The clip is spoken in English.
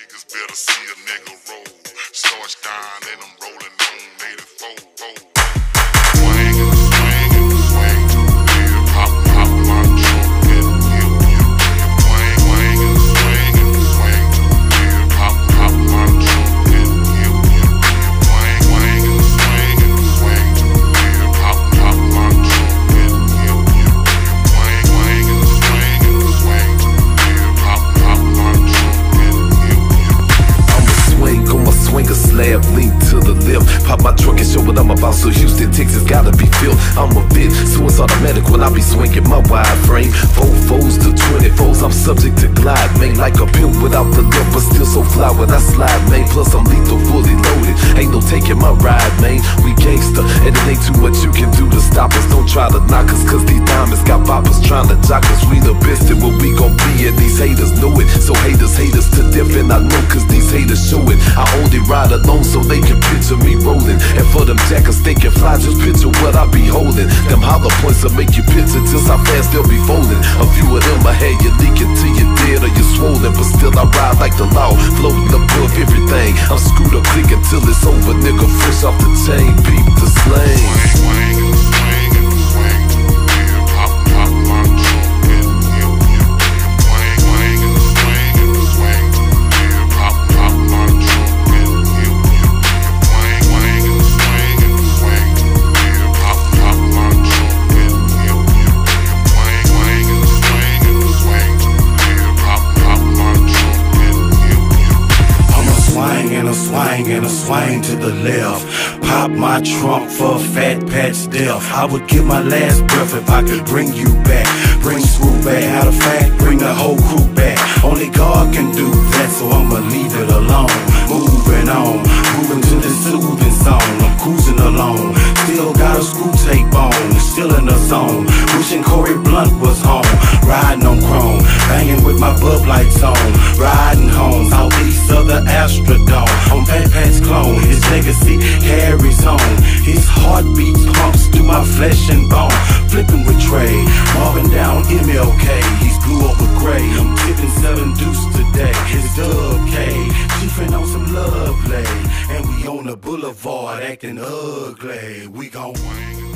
niggas better see a nigga roll. Starch down and I'm rolling on 84. Slab, lean to the left. Pop my truck and show what I'm about. So Houston, Texas gotta be filled. I'm a bitch, so it's automatic when I be swinging my wide frame. Four foes to 24s, I'm subject to glide, man. Like a pill without the lip, but still so fly when I slide, man. Plus I'm lethal, fully loaded. Ain't no taking my ride, man. We gangster, and it ain't too much you can do to stop us. Don't try to knock us, cause these diamonds got boppers trying to jock us. We the best at what we gon' be, and these haters know it. So haters hate us to death, and I know cause these haters show it. I only ride alone so they can picture me rolling. And for them jackers they can fly, just picture what I be holding. Them hollow points will make you picture just how fast they'll be folding. A few of them I had you leaking till you dead or you swollen. But still I ride like the law, swing and a swing to the left. Pop my trunk for Fat Pat's death. I would give my last breath if I could bring you back. Bring screw back, out of fact, bring the whole crew back. Only God can do that, so I'ma leave it alone. Moving on, moving to the soothing song. I'm cruising along, still got a screw tape on, still in the zone. Wishing Corey Blunt was home, riding on chrome, banging with my bub lights on, riding home, legacy carries on. His heartbeat pumps through my flesh and bone. Flipping with Trey, Marvin down MLK. He's blue over gray. I'm tipping seven deuce today. It's Dub K, chiefing on some lovely, and we on the boulevard acting ugly. We gon' swing